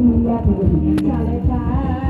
Aku cinta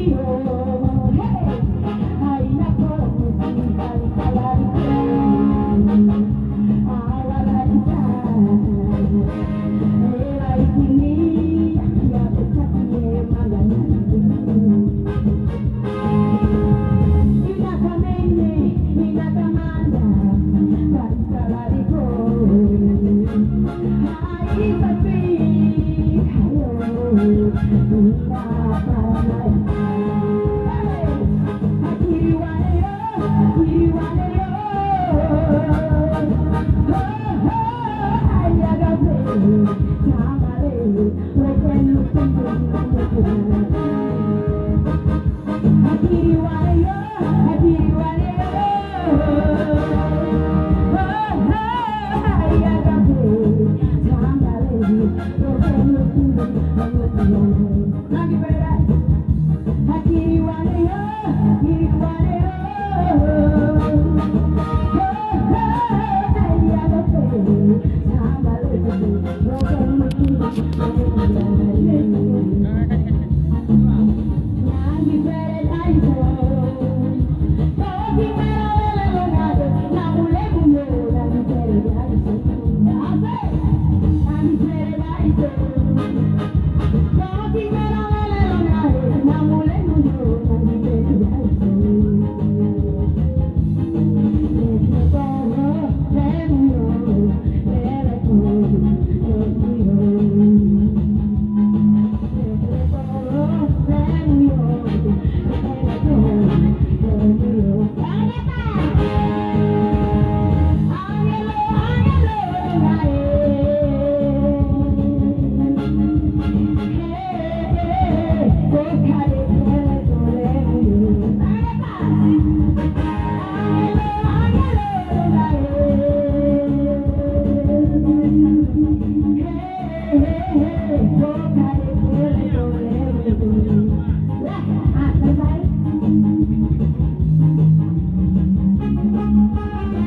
Thank you. I'm 何?